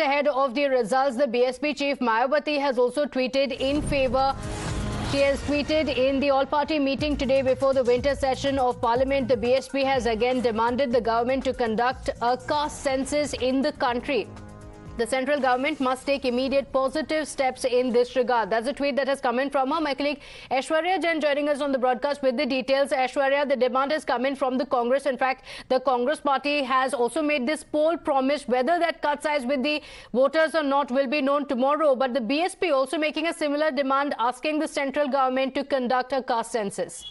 ahead of the results, the BSP chief Mayawati has also tweeted in favor. She has tweeted in the all-party meeting today before the winter session of Parliament. The BSP has again demanded the government to conduct a caste census in the country. The central government must take immediate positive steps in this regard. That's a tweet that has come in from her. My colleague Aishwarya Jain joining us on the broadcast with the details. Aishwarya, the demand has come in from the Congress. In fact, the Congress party has also made this poll promise. Whether that cut size with the voters or not will be known tomorrow. But the BSP also making a similar demand asking the central government to conduct a caste census.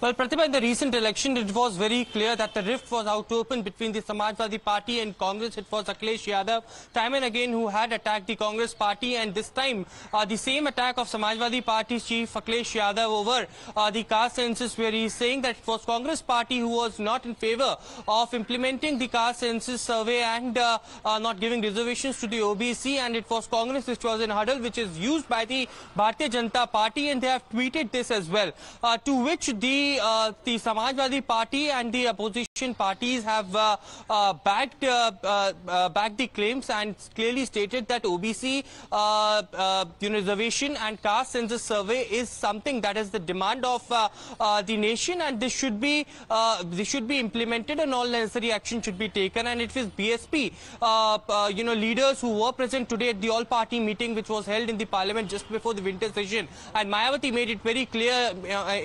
Well, Pratibha, in the recent election, it was very clear that the rift was out open between the Samajwadi Party and Congress. It was Akhilesh Yadav, time and again, who had attacked the Congress Party. And this time, uh, the same attack of Samajwadi Party's chief Akhilesh Yadav over uh, the caste census, where he is saying that it was Congress Party who was not in favor of implementing the caste census survey and uh, uh not giving reservations to the OBC. And it was Congress which was in huddle, which is used by the Bharatiya Janata Party. And they have tweeted this as well, uh, to which the uh, the Samajwadi Party and the opposition parties have uh, uh, backed uh, uh, backed the claims and clearly stated that OBC reservation and caste census survey is something that is the demand of the nation and this should be this should be implemented and all necessary action should be taken. And it was BSP you know leaders who were present today at the all party meeting which was held in the parliament just before the winter session. And Mayawati made it very clear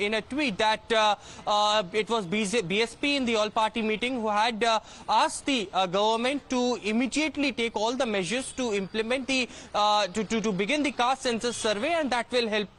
in a tweet that uh, uh, Uh, uh, it was BSP in the all-party meeting who had uh, asked the uh, government to immediately take all the measures to implement the to, to, to begin the caste census survey, and that will help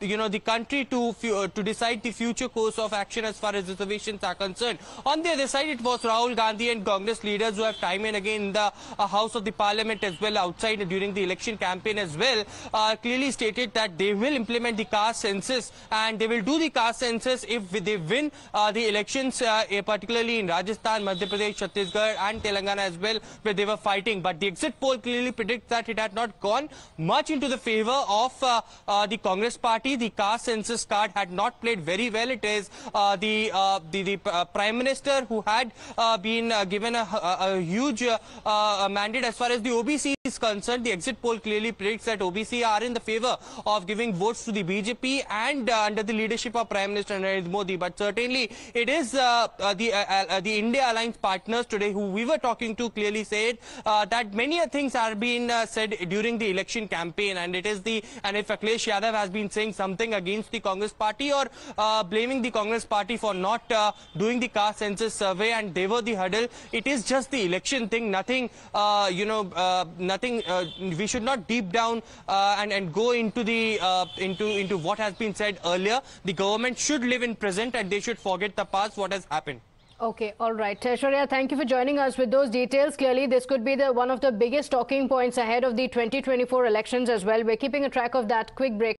you know the country to to decide the future course of action as far as reservations are concerned. On the other side, it was Rahul Gandhi and Congress leaders who have time and again in the uh, House of the Parliament as well outside during the election campaign as well uh, clearly stated that they will implement the caste census and they will do the caste census if they win uh, the elections, uh, eh, particularly in Rajasthan, Madhya Pradesh, Chhattisgarh and Telangana as well, where they were fighting. But the exit poll clearly predicts that it had not gone much into the favor of uh, uh the Congress party. The caste census card had not played very well. It is uh, the, uh, the, the Prime Minister who had been given a, a, a huge mandate as far as the OBC is concerned. The exit poll clearly predicts that OBC are in the favor of giving votes to the BJP and under the leadership of Prime Minister Narendra Modi. But certainly it is uh, uh, the uh, uh, the India Alliance partners today who we were talking to clearly said uh, that many things are being said during the election campaign and it is the and if Akhilesh Yadav has been saying something against the Congress party or blaming the Congress party for not doing the caste census survey and they were the huddle it is just the election thing nothing you know nothing we should not deep down and and go into the into into what has been said earlier the government should live in present and they should forget the past, what has happened. Okay, all right. Shreya, thank you for joining us with those details. Clearly, this could be the one of the biggest talking points ahead of the 2024 elections as well. We're keeping a track of that. Quick break.